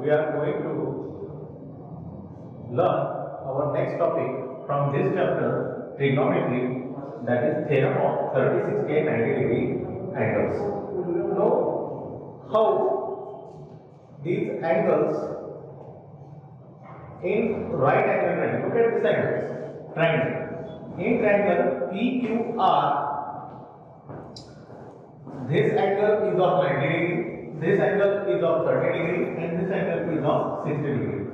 we are going to learn our next topic from this chapter trigonometry that is theorem of 30, 60 and 90 degree angles. Know how these angles in right angle triangle. Look at this angle. Triangle. In triangle PQR, this angle is of 90 degree, this angle is of 30 degree, and this angle is of 60 degree.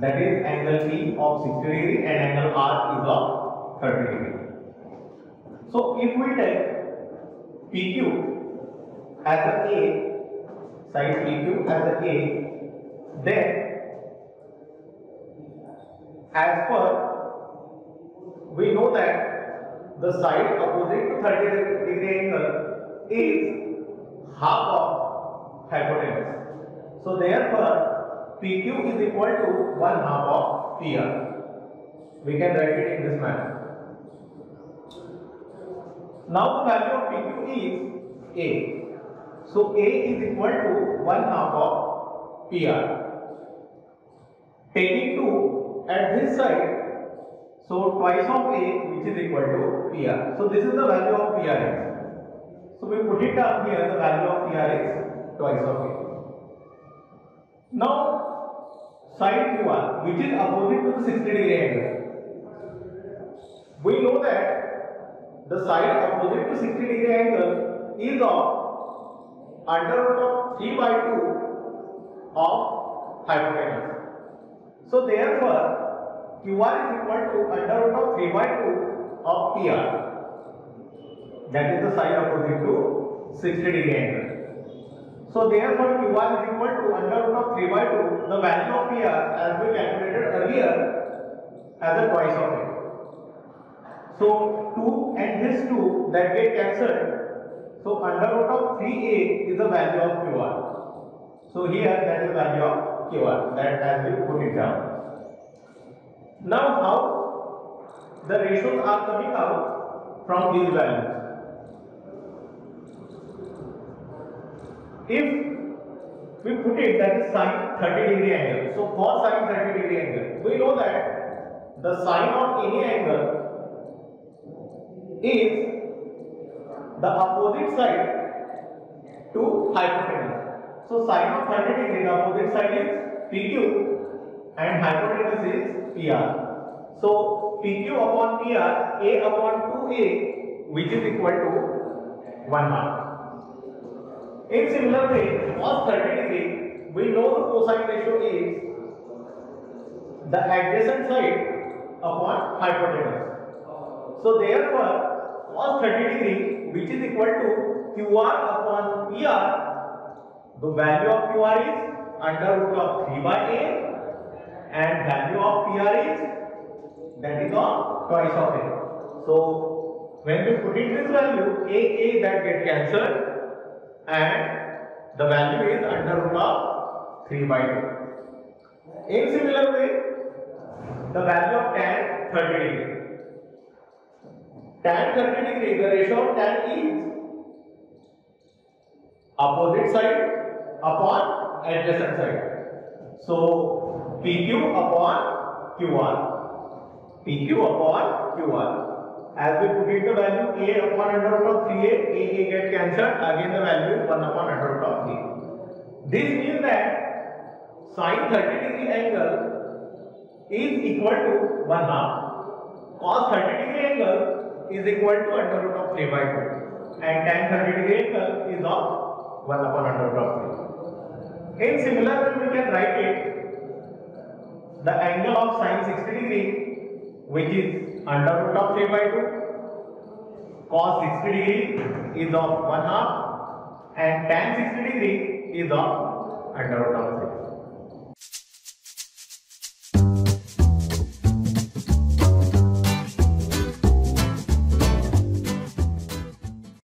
That is angle P of 60 degree and angle R is of 30 degree. So if we take PQ as a A, side PQ as a A, then as per we know that the side opposite to 30 degree angle is half of hypotenuse. So therefore PQ is equal to 1 half of PR. We can write it in this manner. Now the value of PQ is A. So A is equal to 1 half of PR. Taking 2 at this side, so twice of A which is equal to PR. So this is the value of PRX. So we put it down here, the value of PRX twice of A. Now side QR which is opposite to the 60 degree angle. We know that the side opposite to 60 degree angle is of under root of 3 by 2 of hypotenuse. So therefore QR is equal to under root of 3 by 2 of PR. That is the side opposite to 60 degree angle. So therefore QR is equal to under root of 3 by 2 the value of PR as we calculated earlier as a twice of it. So 2 and this 2 that get cancelled. So under root of 3a is the value of QR. So here that is the value of QR that as we put it down. Now how the ratios are coming out from these values. If we put it that is sine 30 degree angle. So for sine 30 degree angle, we know that the sine of any angle is the opposite side to hypotenuse. So sine of 30 degree, the opposite side is PQ and hypotenuse is PR. So PQ upon PR, A upon 2A which is equal to 1 half. In similar way, cos 30 degree, we know the cosine ratio is the adjacent side upon hypotenuse. So therefore, cos 30 degree which is equal to QR upon PR, the value of QR is under root of 3 by A and value of PR is that is of twice of A. So when we put in this value, A, A that get cancelled and the value is under root of 3 by 2. In similar way, the value of tan 30 degree. Tan 30 degree, the ratio of tan is opposite side upon adjacent side. So PQ upon QR. PQ upon QR. As we put in the value a upon under root of 3a, a, a get cancelled, again the value is 1 upon under root of 3. This means that sine 30 degree angle is equal to 1 half, cos 30 degree angle is equal to under root of 3 by 2 and tan 30 degree angle is of 1 upon under root of 3. In similar way we can write it the angle of sine 60 degree which is under root of 3 by 2 cos 60 degree is of 1 half and tan 60 degree is of under root of 3.